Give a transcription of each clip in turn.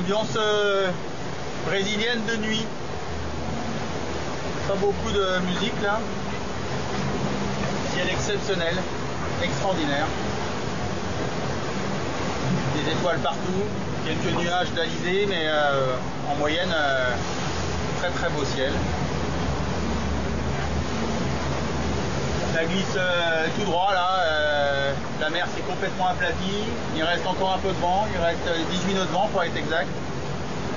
ambiance euh, brésilienne de nuit. Pas beaucoup de musique là. Ciel exceptionnel, extraordinaire. Des étoiles partout, quelques nuages d'alizé, mais euh, en moyenne, euh, très très beau ciel. Ça glisse euh, tout droit là, euh, la mer s'est complètement aplatie, il reste encore un peu de vent, il reste 18 nœuds de vent pour être exact.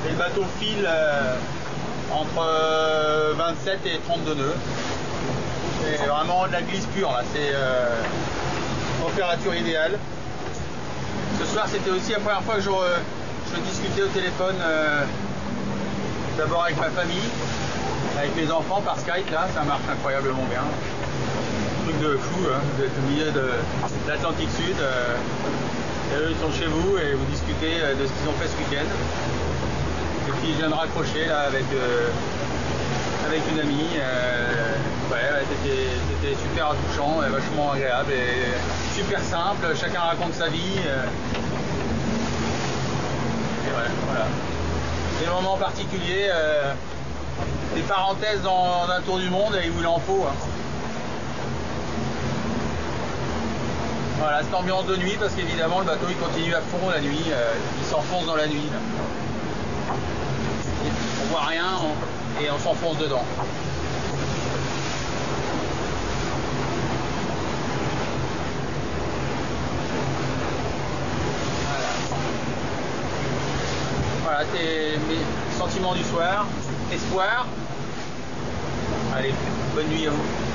Et le bateau file euh, entre euh, 27 et 32 nœuds. C'est vraiment de la glisse pure là, c'est euh, température idéale. Ce soir c'était aussi la première fois que je, je discutais au téléphone euh, d'abord avec ma famille, avec mes enfants par Skype là, ça marche incroyablement bien truc de fou, hein. vous êtes au milieu de, l'Atlantique Sud, euh, et eux ils sont chez vous et vous discutez euh, de ce qu'ils ont fait ce week-end. Et puis je viens de raccrocher là avec, euh, avec une amie, ouais, c'était super touchant, et vachement agréable et super simple, chacun raconte sa vie. et ouais, voilà. Des moments particuliers, des parenthèses dans un tour du monde et où il en faut. hein. Voilà, cette ambiance de nuit parce qu'évidemment le bateau il continue à fond la nuit, euh, il s'enfonce dans la nuit. On voit rien et on s'enfonce dedans. Voilà, Voilà, c'est mes sentiments du soir. Espoir. Allez, bonne nuit à vous.